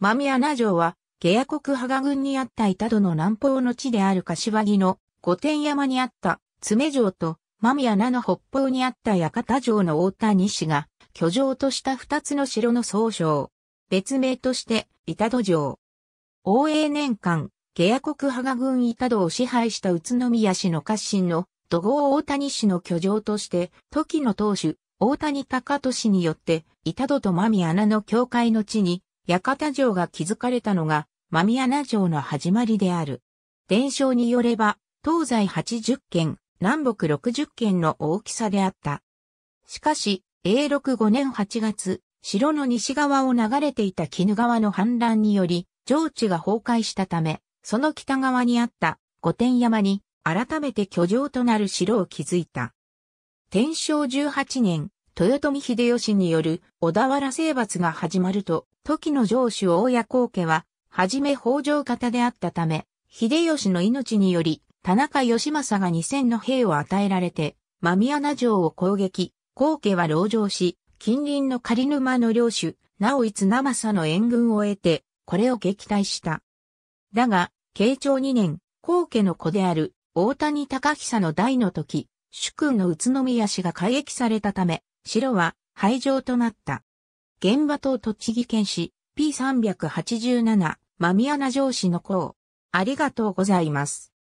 間宮穴城は、下野国派が軍にあった板戸の南方の地である柏木の御殿山にあった爪城と間宮名の北方にあった館城の大谷氏が居城とした二つの城の総称。別名として板戸城。応永年間、下野国派が軍板戸を支配した宇都宮市の家臣の土豪大谷氏の居城として、時の当主、大谷高俊によって、板戸と間宮穴の境界の地に、館城が築かれたのが、間宮穴城の始まりである。伝承によれば、東西80県、南北60県の大きさであった。しかし、永禄5年8月、城の西側を流れていた絹川の氾濫により、城地が崩壊したため、その北側にあった御殿山に改めて居城となる城を築いた。天正18年、豊臣秀吉による小田原征伐が始まると、時の城主大谷光家は、はじめ北条方であったため、秀吉の命により、田中義政が2000の兵を与えられて、間宮名城を攻撃、光家は籠城し、近隣の仮沼の領主、直一長政の援軍を得て、これを撃退した。だが、慶長2年、光家の子である大谷高久の代の時、主君の宇都宮市が改易されたため、城は廃城となった。現場と栃木県市 P387 間宮名城市の項。ありがとうございます。